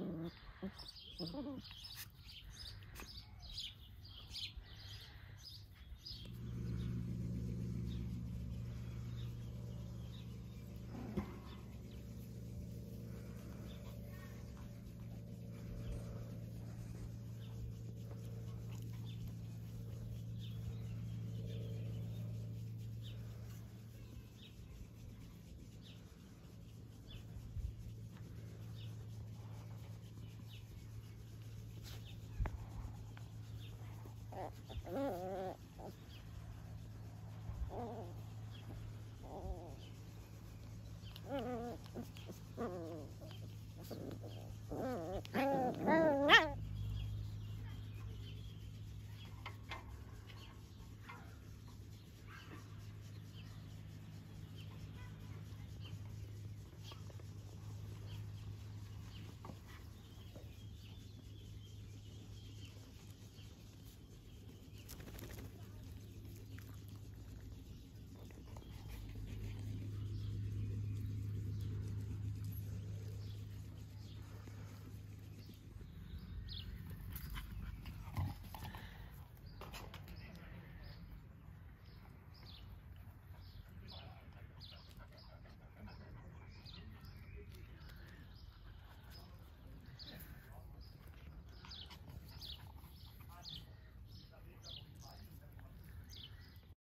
フフフフ。Oh.